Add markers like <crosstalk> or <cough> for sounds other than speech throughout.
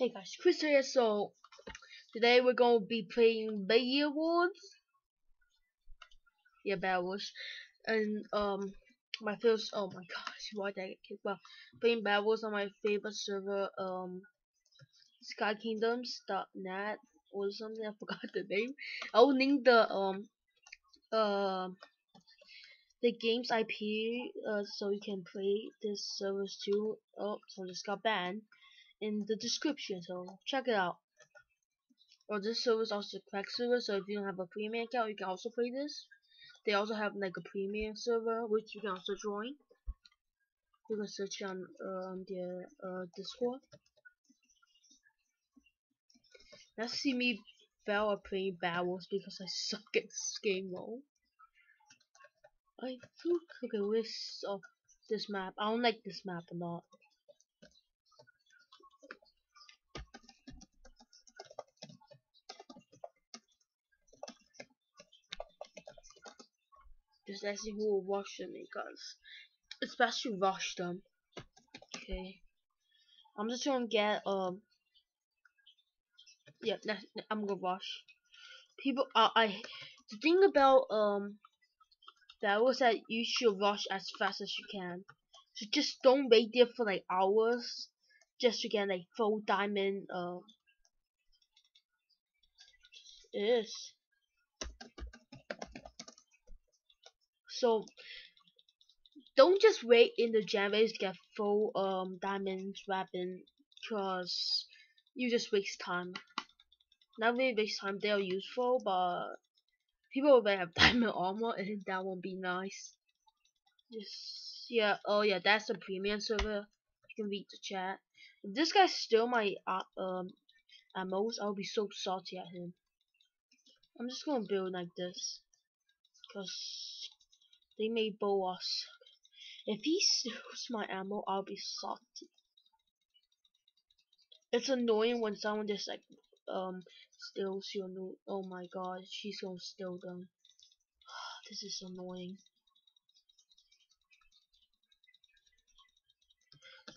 Hey guys, Chris here. So today we're gonna be playing Awards. Yeah, Wars. And um, my first. Oh my gosh, why did I get kicked? Well, playing Bedwars on my favorite server, um, SkyKingdoms.net or something. I <laughs> forgot the name. I'll link the um, uh, the game's IP uh, so you can play this servers too. Oh, so just got banned in the description, so check it out. Or oh, this server is also a crack server, so if you don't have a premium account, you can also play this. They also have like a premium server, which you can also join. You can search on um, their uh, Discord. Let's see me at playing battles because I suck at this game mode. I think okay, where's of this map? I don't like this map a lot. Let's see who will watch them because especially rush them. Okay. I'm just gonna get um yeah, I'm gonna rush. People uh, I the thing about um that was that you should rush as fast as you can. So just don't wait there for like hours just to get like full diamond uh is So don't just wait in the jam to get full um diamonds weapon because you just waste time. Not really waste time, they are useful but people will have <laughs> diamond armor and <laughs> that won't be nice. Just yeah, oh yeah, that's a premium server. You can read the chat. If this guy steal my uh, um ammos, I'll be so salty at him. I'm just gonna build like this. Cause they may bow us. If he steals my ammo, I'll be salty. It's annoying when someone just like um steals your loot. Oh my god, she's gonna steal them. <sighs> this is annoying.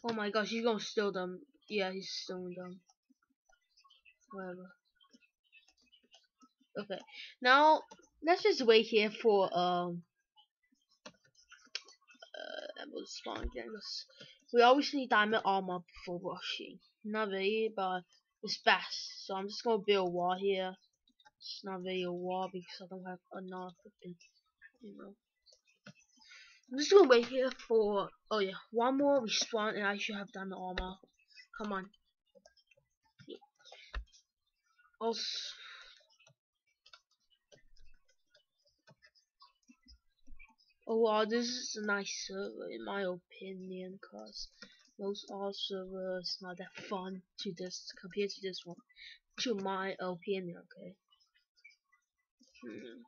Oh my gosh, he's gonna steal them. Yeah, he's stealing them. Whatever. Okay, now let's just wait here for um against. We always need diamond armor before rushing. Not really, but it's best. So I'm just gonna build a wall here. It's not really a wall because I don't have enough you know. I'm just gonna wait here for oh yeah, one more respawn and I should have diamond armor. Come on. Also Oh wow, this is a nice server in my opinion, cause most all servers not that fun to this compared to this one. To my opinion, okay. Hmm.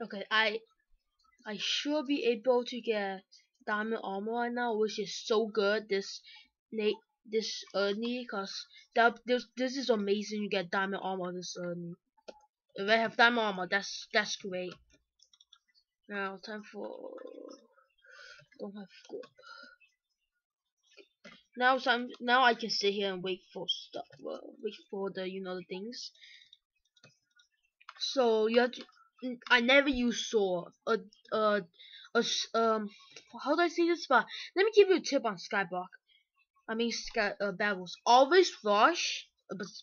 Okay, I I should be able to get diamond armor right now, which is so good. This Nate this early, cause that this this is amazing. You get diamond armor this early. I have diamond armor, that's that's great. Now time for don't have. Now some now I can sit here and wait for stuff. Wait for the you know the things. So you have to. I never use sword. Uh, uh, uh, um, how do I say this? But let me give you a tip on Skyblock. I mean, Sky uh, battles. Always rush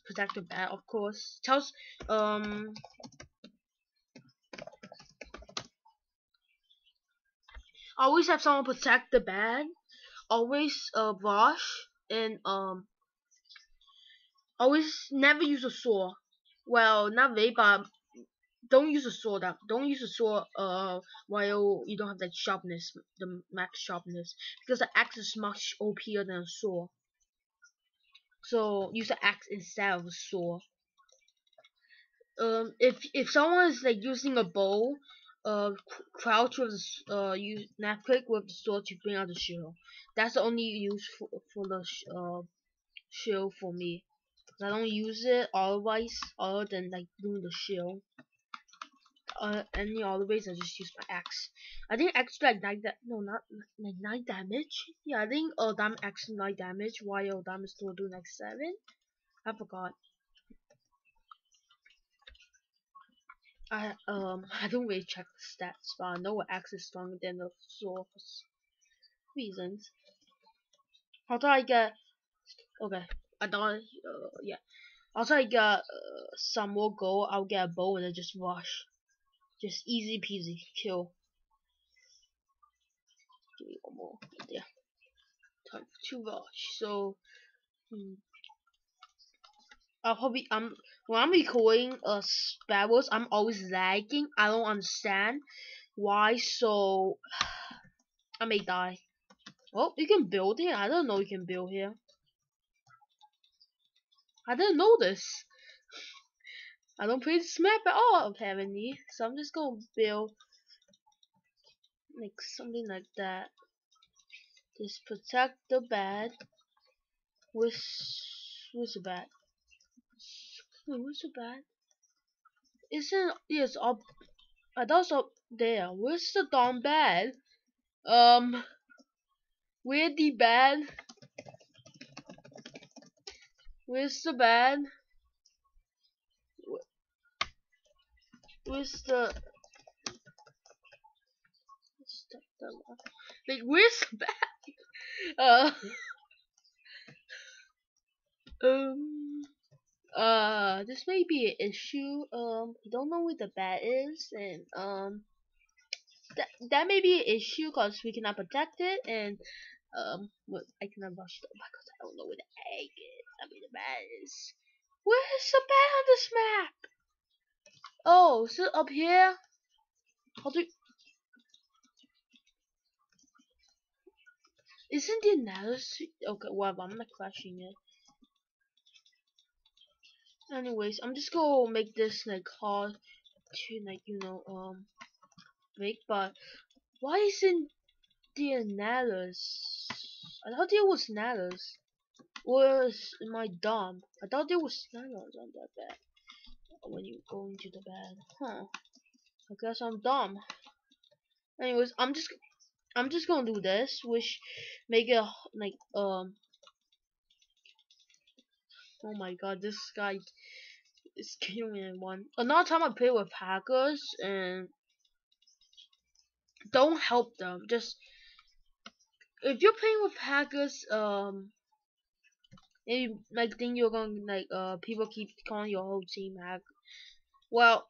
protect the bat, of course. Tells um always have someone protect the bag. Always uh wash and um always never use a sword. Well, not really, but don't use a up. Don't use a sword uh while you don't have that sharpness, the max sharpness, because the axe is much OPer than a sword. So use the axe instead of a sword. Um, if if someone is like using a bow, uh, crouch with the uh, use click with the sword to bring out the shield. That's the only use for for the uh shield for me. I don't use it otherwise other than like doing the shield. Uh, any other ways, I just use my axe. I think X like nine that no not like nine damage. Yeah, I think uh damn X nine damage while damage still do like seven. I forgot. I um <laughs> I don't really check the stats, but I know X is stronger than the sword for reasons. How do I get? Okay, I thought uh, yeah. After I get uh, some more gold, I'll get a bow and then just rush. Just easy peasy kill. Give me one more. Yeah. Time to rush. So, hmm. I'll probably um when I'm recording uh sparrows, I'm always lagging. I don't understand why. So <sighs> I may die. Oh, you can build here. I don't know you can build here. I didn't know this. I don't play this map at all apparently, so I'm just gonna build like something like that. Just protect the bed. Where's where's the bed? Wait, where's the bed? Isn't yes up? I thought it's up there. Where's the darn bed? Um, where the bed? Where's the bed? Where's the like where's the bed? <laughs> Uh <laughs> um uh this may be an issue. Um I don't know where the bat is and um that that may be an issue because we cannot protect it and um I cannot rush it because I don't know where the egg is. I mean the bat is. Where's the bat on this map? Oh, it up here? How do Isn't the analysis okay, well I'm not crashing it. Anyways, I'm just gonna make this like hard to like you know um make but why isn't the analysis I thought there was analysis was my dumb? I thought there was snaggles on that bed. When you go into the bed, huh? I guess I'm dumb. Anyways, I'm just I'm just gonna do this, which make it like um. Oh my god, this guy is killing one. Another time I play with hackers and don't help them. Just if you're playing with hackers, um, and like think you're gonna like uh people keep calling your whole team hack. Well,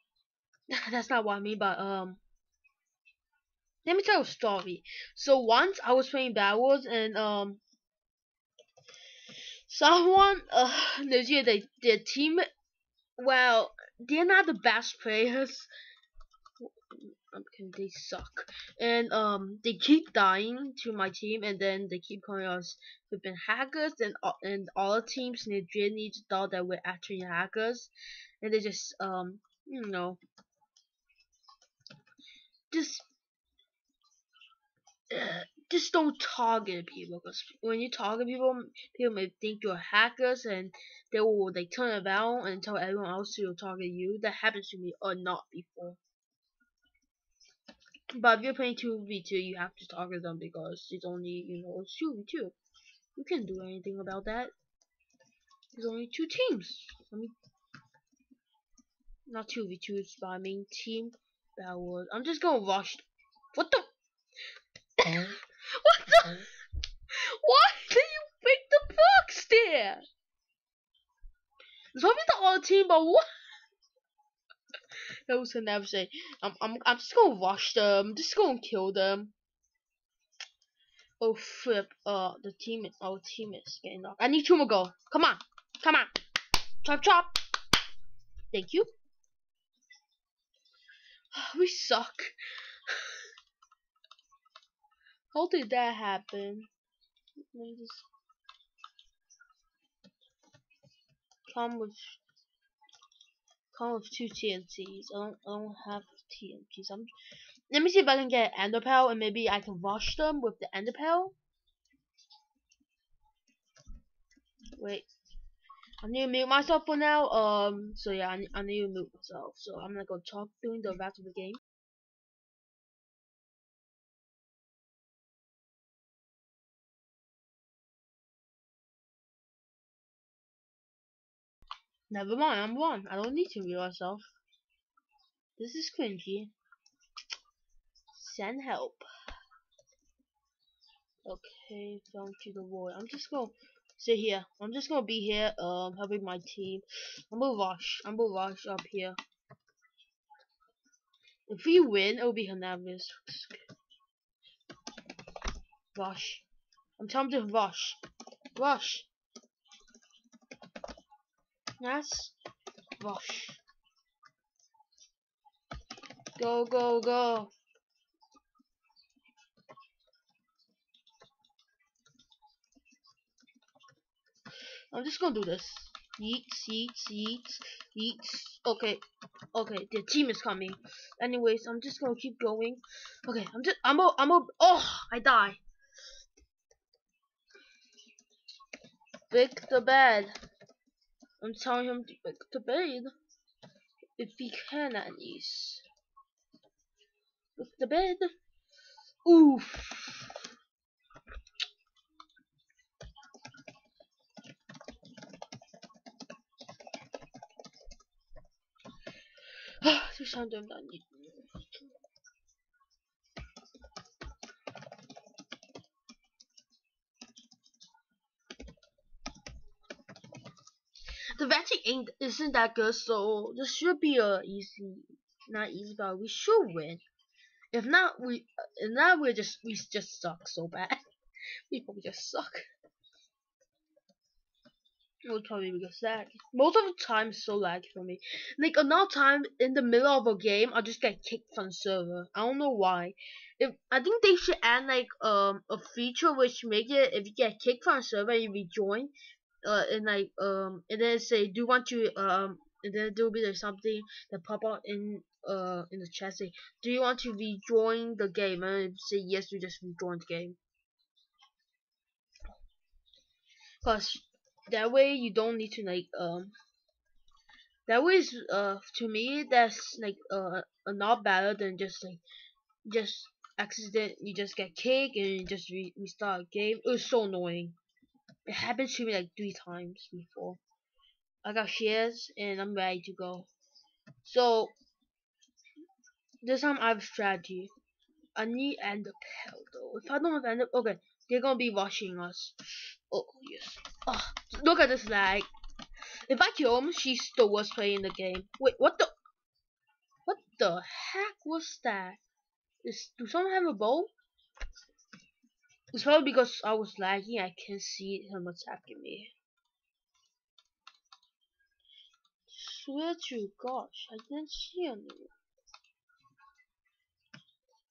<laughs> that's not what I mean. But um, let me tell a story. So once I was playing Wars and um, someone <laughs> uh legit they their team. Well, they're not the best players because they suck. And um, they keep dying to my team, and then they keep calling us we've been hackers, and and all the teams legitimately thought that we're actually hackers, and they just um, you know, just. Uh, <sighs> just don't target people because when you target people, people may think you're hackers and they will they turn around and tell everyone else to target you. That happens to me or not before. But if you're playing 2v2, you have to target them because it's only, you know, it's 2v2. You can't do anything about that. There's only two teams. I mean, not 2v2, it's my main team That was, I'm just gonna rush. What the? <laughs> what the? Why did you make the box there? It's probably the other team, but what? Can never say. I'm I'm I'm just gonna rush them. Just gonna kill them. Oh flip! Uh, the team is our team is getting knocked. I need two more go. Come on, come on. Chop chop. Thank you. <sighs> We suck. <sighs> How did that happen? Let me just come with come with two TNTs. I don't, I don't have TNTs. I'm, let me see if I can get Ender Pearl and maybe I can rush them with the Ender Pearl. Wait. I need to mute myself for now. Um, so yeah, I need, I need to mute myself. So I'm not gonna talk during the rest of the game. Never mind, I'm one. I don't need to mute myself. This is cringy. Send help. Okay, down to the void. I'm just gonna sit here. I'm just gonna be here, um, helping my team. I'm gonna rush. I'm gonna rush up here. If we win, it'll be hilarious. Rush. I'm telling to rush. Rush. Yes. Rush. Go, go, go. I'm just gonna do this. Yeet, yeet, yeet, yeet. Okay, okay, the team is coming. Anyways, I'm just gonna keep going. Okay, I'm just, I'm a, I'm a, oh, I die. Pick the bed. I'm telling him to pick the bed. If he can at least. Pick the bed. Oof. <sighs> This sound I'm done. The vetting ain't isn't that good, so this should be a easy, not easy, but we should win. If not, we if not we just we just suck so bad. <laughs> we probably just suck. Would probably because lag. Most of the time, so laggy for me. Like another time in the middle of a game, I just get kicked from server. I don't know why. If I think they should add like um a feature which make it if you get kicked from server you rejoin, uh, and like um and then say do you want to um and then there will be like something that pop out in uh in the chat say do you want to rejoin the game? And say yes you just rejoin the game. Cause that way you don't need to like um that way is uh to me that's like uh a not better than just like just accident you just get kicked and you just re restart game. It was so annoying it happened to me like three times before I got shares and I'm ready to go so this time I have a strategy I need ender pearl though if I don't have ender okay they're gonna be rushing us oh yes oh Look at this lag. If I kill him, she's the worst player in the game. Wait, what the? What the heck was that? Is do someone have a bow? It's probably because I was lagging. I can't see him attacking me. Swear to gosh, I didn't see anyone.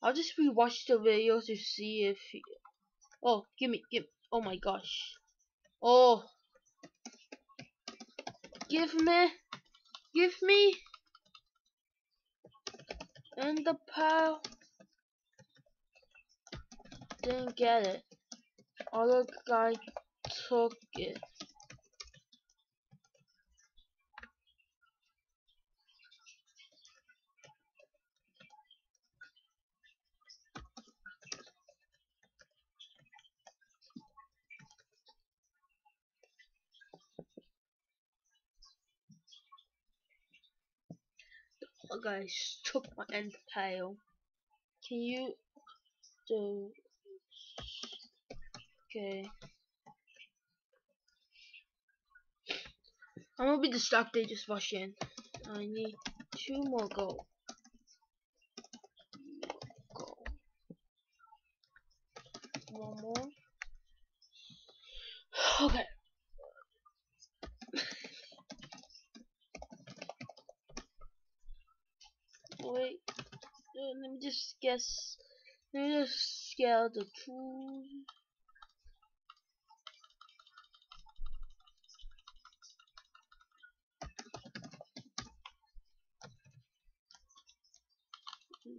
I'll just rewatch the video to see if he. Oh, give me, give. Oh my gosh. Oh, Give me, give me, and the pile. Didn't get it. Other guy took it. Guys, took my end tail. Can you do okay. I'm gonna be distracted just rushing. I need two more gold. Go. One more. Okay. wait. Let me just guess. Let me just scale the tools.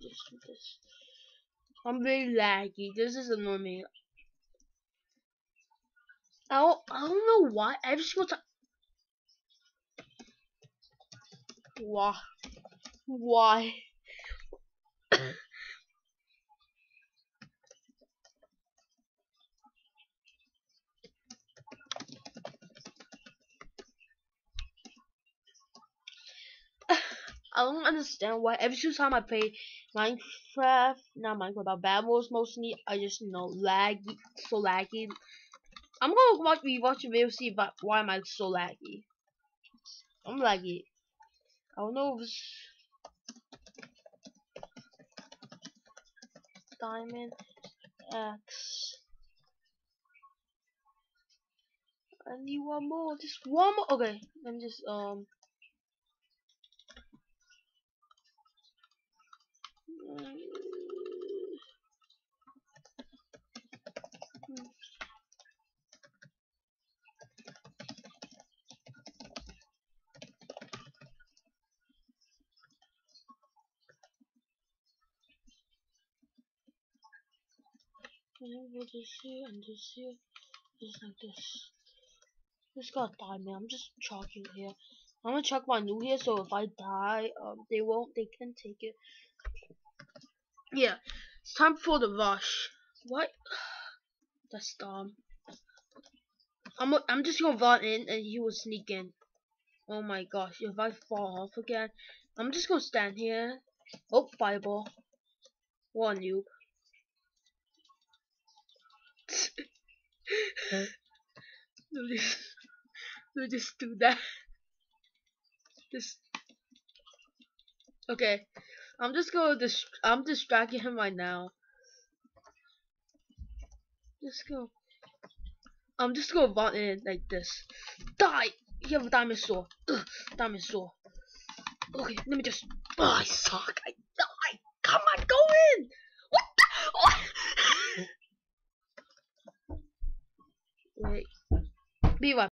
this, this. I'm very laggy. This is annoying me. I don't, I don't know why. Every single time. Why? Why? I don't understand why every single time I play Minecraft, not Minecraft, but Wars mostly, I just you know laggy, so laggy. I'm gonna watch rewatch the video see why am I so laggy. I'm laggy. I don't know if it's Diamond X. I need one more, just one more. Okay, let me just um. Over this here and this here just like this just got die man. I'm just chalking here. I'm gonna chuck my new here so if I die um they won't they can take it yeah it's time for the rush. What? <sighs> That's dumb. I'm I'm just gonna run in and he will sneak in. Oh my gosh if I fall off again I'm just gonna stand here. Oh fireball. One noob. <laughs> We'll just we'll just do that. <laughs> Just okay. I'm just gonna dis I'm distracting him right now. Just go. I'm just gonna run in like this. Die! You have a diamond sword. Ugh, diamond sword. Okay, let me just. Oh, I suck. I die. Come on, go in. What? The? What? <laughs> Wait. Be right